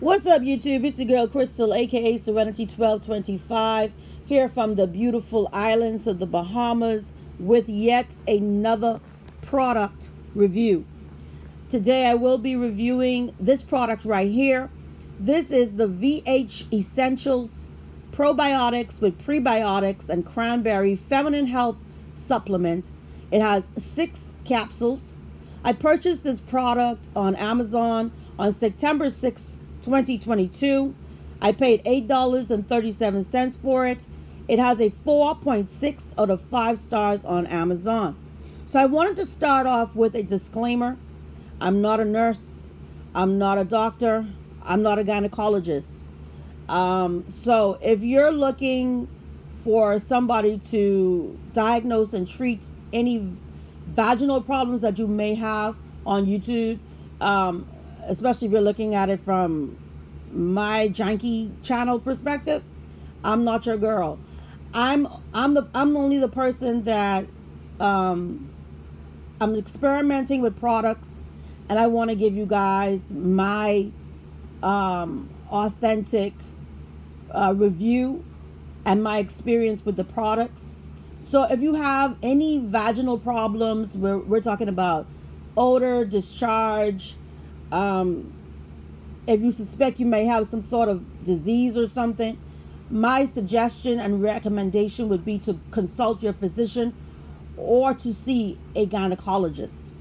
What's up, YouTube? It's your girl Crystal, aka Serenity1225, here from the beautiful islands of the Bahamas with yet another product review. Today, I will be reviewing this product right here. This is the VH Essentials Probiotics with Prebiotics and Cranberry Feminine Health Supplement. It has six capsules. I purchased this product on Amazon on September 6th 2022. I paid $8.37 for it. It has a 4.6 out of 5 stars on Amazon. So I wanted to start off with a disclaimer. I'm not a nurse. I'm not a doctor. I'm not a gynecologist. Um, so if you're looking for somebody to diagnose and treat any vaginal problems that you may have on YouTube, um, especially if you're looking at it from my janky channel perspective, I'm not your girl. I'm I'm the I'm only the person that um I'm experimenting with products and I want to give you guys my um authentic uh, review and my experience with the products. So if you have any vaginal problems, we're, we're talking about odor, discharge, um, if you suspect you may have some sort of disease or something, my suggestion and recommendation would be to consult your physician or to see a gynecologist.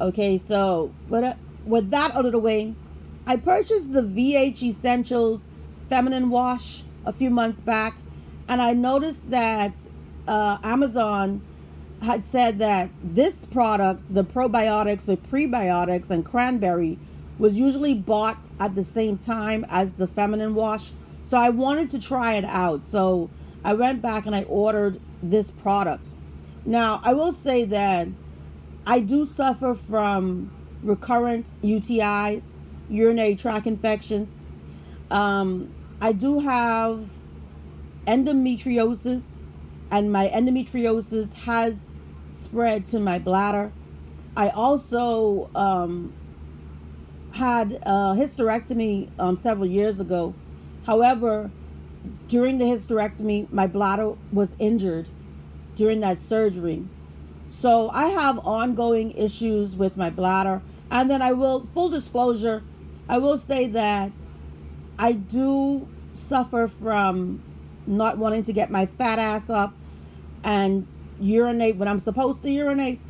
Okay, so with, with that out of the way, I purchased the VH Essentials Feminine Wash a few months back, and I noticed that uh, Amazon had said that this product, the probiotics with prebiotics and cranberry, was usually bought at the same time as the feminine wash. So I wanted to try it out. So I went back and I ordered this product. Now, I will say that I do suffer from recurrent UTIs, urinary tract infections. Um, I do have endometriosis, and my endometriosis has spread to my bladder. I also um, had a hysterectomy um, several years ago. However, during the hysterectomy, my bladder was injured during that surgery. So I have ongoing issues with my bladder. And then I will, full disclosure, I will say that I do suffer from not wanting to get my fat ass up and urinate when I'm supposed to urinate.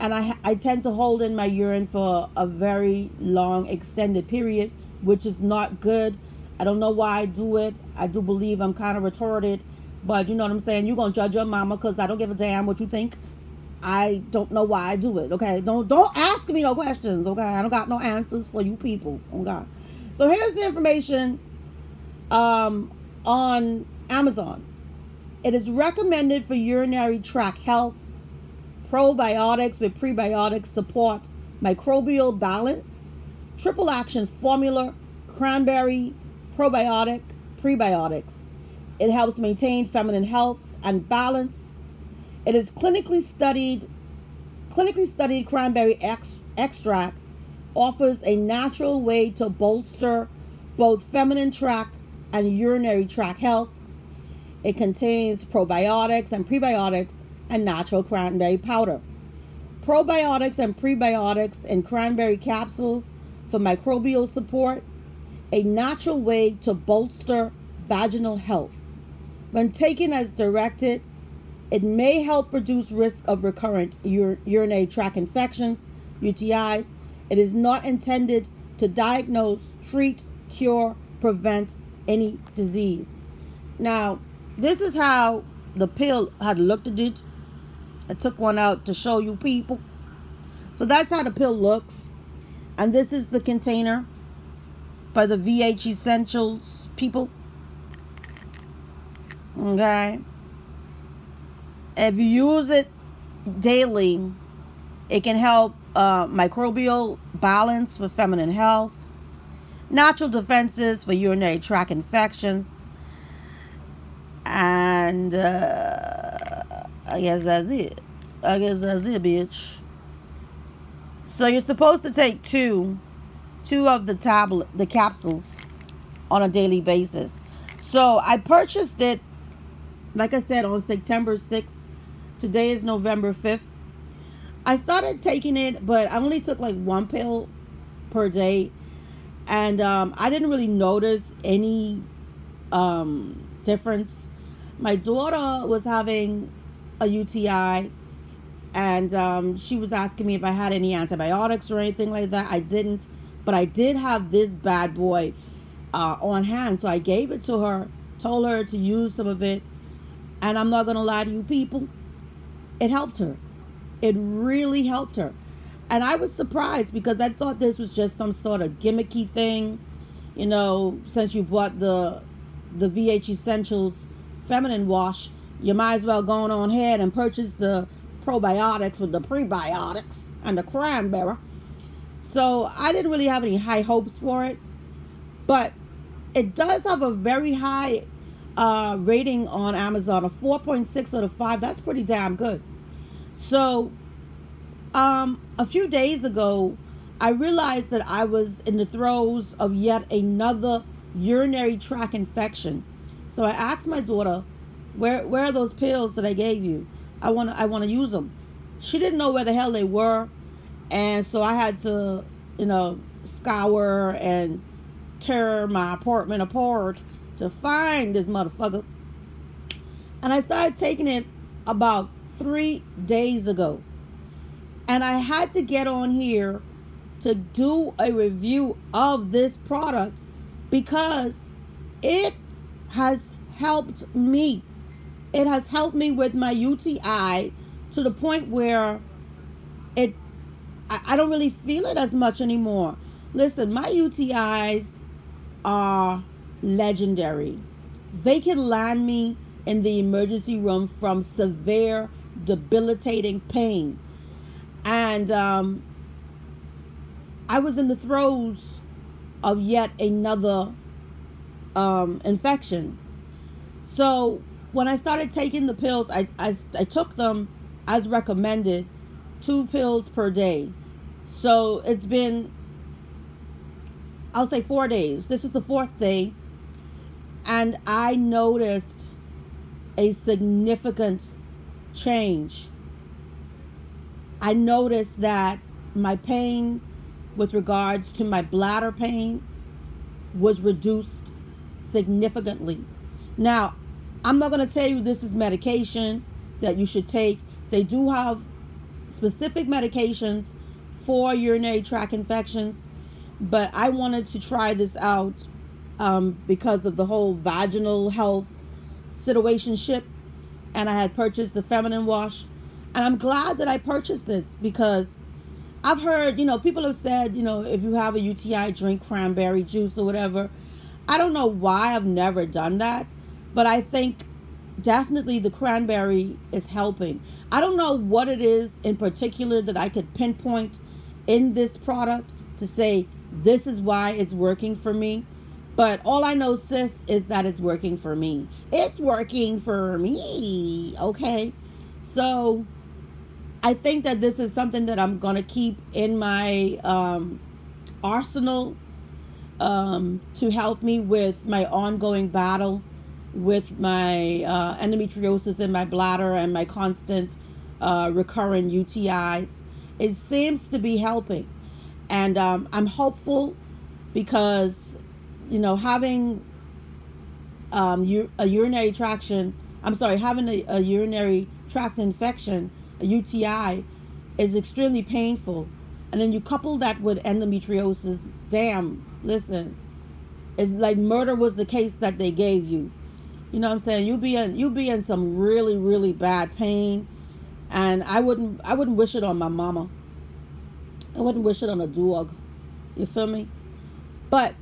And I, I tend to hold in my urine for a very long extended period which is not good. I don't know why i do it. I do believe i'm kind of retarded but you know what i'm saying? You're gonna judge your mama because i don't give a damn what you think. I don't know why i do it okay? Don't don't ask me no questions okay? I don't got no answers for you people Oh God. so here's the information um on amazon it is recommended for urinary tract health probiotics with prebiotics support microbial balance, triple action formula, cranberry, probiotic, prebiotics. It helps maintain feminine health and balance. It is clinically studied, clinically studied cranberry ex- extract offers a natural way to bolster both feminine tract and urinary tract health. It contains probiotics and prebiotics and natural cranberry powder. Probiotics and prebiotics in cranberry capsules for microbial support, a natural way to bolster vaginal health. When taken as directed, it may help reduce risk of recurrent ur- urinary tract infections, UTIs. It is not intended to diagnose, treat, cure, prevent any disease. Now, this is how the pill had looked at it I took one out to show you people. So that's how the pill looks. And this is the container by the VH Essentials people. Okay. If you use it daily, it can help uh, microbial balance for feminine health, natural defenses for urinary tract infections, and uh, I guess that's it. I guess that's it, bitch. So you're supposed to take two two of the tablet, the capsules on a daily basis. So I purchased it, like I said, on September 6th. Today is November 5th. I started taking it, but I only took like one pill per day. And um, I didn't really notice any um, difference. My daughter was having a UTI and um, she was asking me if I had any antibiotics or anything like that. I didn't, but I did have this bad boy uh, on hand, so I gave it to her, told her to use some of it, and I'm not gonna lie to you people, it helped her. It really helped her, and I was surprised because I thought this was just some sort of gimmicky thing, you know. Since you bought the the VH Essentials feminine wash, you might as well go on ahead and purchase the probiotics with the prebiotics and the cranberry. So I didn't really have any high hopes for it, but it does have a very high uh, rating on Amazon, a 4.6 out of 5. That's pretty damn good. So um, a few days ago, I realized that I was in the throes of yet another urinary tract infection. So I asked my daughter, "Where where are those pills that I gave you?" I want to I want to use them. She didn't know where the hell they were, and so I had to, you know, scour and tear my apartment apart to find this motherfucker. And I started taking it about three days ago. And I had to get on here to do a review of this product because it has helped me it has helped me with my UTI to the point where it I, I don't really feel it as much anymore. Listen, my UTIs are legendary. They can land me in the emergency room from severe, debilitating pain. And um, I was in the throes of yet another um, infection. So when I started taking the pills, I, I, I took them as recommended, two pills per day. So it's been, I'll say four days. This is the fourth day. And I noticed a significant change. I noticed that my pain with regards to my bladder pain was reduced significantly. Now, I'm not going to tell you this is medication that you should take. They do have specific medications for urinary tract infections, but I wanted to try this out um, because of the whole vaginal health situation ship, and I had purchased the feminine wash, and I'm glad that I purchased this because I've heard, you know, people have said, you know, if you have a UTI, drink cranberry juice or whatever. I don't know why I've never done that but I think definitely the cranberry is helping. I don't know what it is in particular that I could pinpoint in this product to say this is why it's working for me. But all I know, sis, is that it's working for me. It's working for me. Okay. So I think that this is something that I'm going to keep in my um, arsenal um, to help me with my ongoing battle with my uh, endometriosis in my bladder and my constant uh, recurrent UTIs. It seems to be helping. And um, I'm hopeful because, you know, having um, a urinary traction, I'm sorry, having a, a urinary tract infection, a UTI, is extremely painful. And then you couple that with endometriosis, damn, listen, it's like murder was the case that they gave you you know what I'm saying? You be in you be in some really really bad pain, and I wouldn't I wouldn't wish it on my mama. I wouldn't wish it on a dog. You feel me? But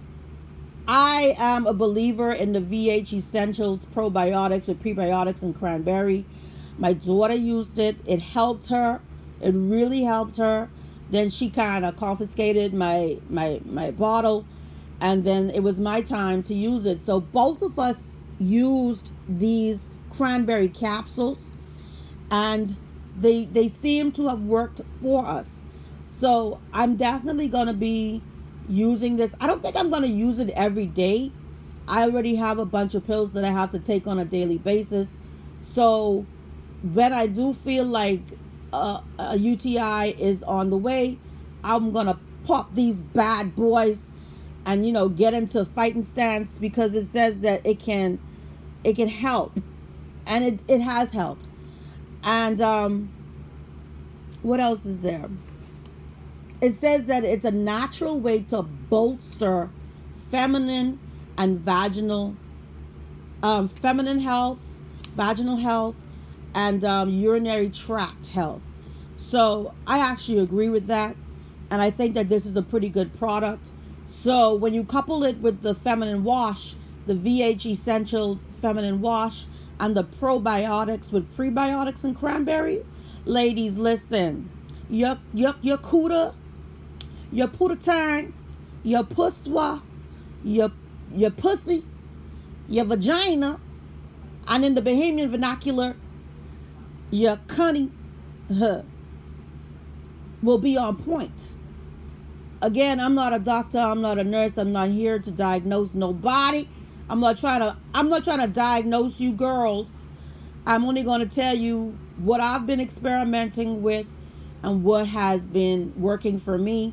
I am a believer in the VH Essentials probiotics with prebiotics and cranberry. My daughter used it. It helped her. It really helped her. Then she kind of confiscated my my my bottle and then it was my time to use it. So both of us used these cranberry capsules and they they seem to have worked for us so i'm definitely going to be using this. I don't think I'm going to use it every day. I already have a bunch of pills that I have to take on a daily basis. So when I do feel like a, a UTI is on the way, I'm going to pop these bad boys and you know get into fighting stance because it says that it can it can help. And it, it has helped. And um what else is there? It says that it's a natural way to bolster feminine and vaginal um, feminine health vaginal health and um, urinary tract health. So i actually agree with that and i think that this is a pretty good product. So when you couple it with the feminine wash the vh essentials feminine wash and the probiotics with prebiotics and cranberry ladies listen. Your your your cuda your putang your puswa your your pussy your vagina and in the bahamian vernacular your cunny huh, will be on point. Again i'm not a doctor i'm not a nurse i'm not here to diagnose nobody. I'm not trying to i'm not trying to diagnose you girls. I'm only going to tell you what i've been experimenting with and what has been working for me.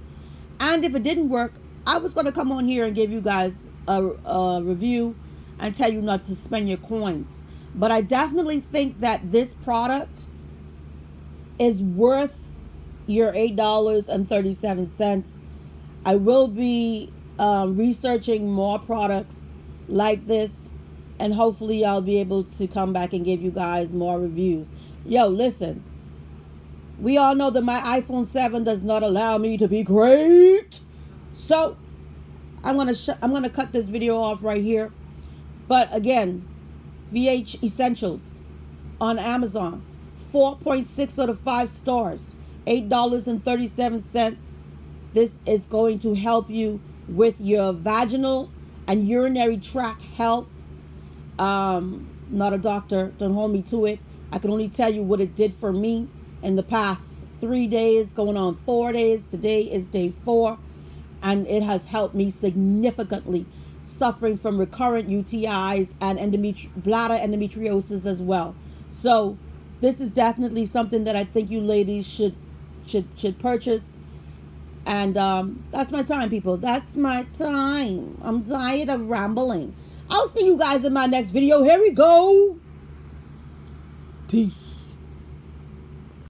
And if it didn't work i was going to come on here and give you guys a, a review and tell you not to spend your coins but i definitely think that this product is worth your eight dollars and 37 cents I will be um, researching more products like this, and hopefully, I'll be able to come back and give you guys more reviews. Yo, listen, we all know that my iPhone 7 does not allow me to be great, so I'm gonna I'm gonna cut this video off right here. But again, VH Essentials on Amazon, 4.6 out of 5 stars, $8.37 this is going to help you with your vaginal and urinary tract health. Um, not a doctor, don't hold me to it. I can only tell you what it did for me in the past three days, going on four days. Today is day four, and it has helped me significantly suffering from recurrent UTIs and endometri- bladder endometriosis as well. So, this is definitely something that I think you ladies should should should purchase and um, that's my time, people. That's my time. I'm tired of rambling. I'll see you guys in my next video. Here we go. Peace.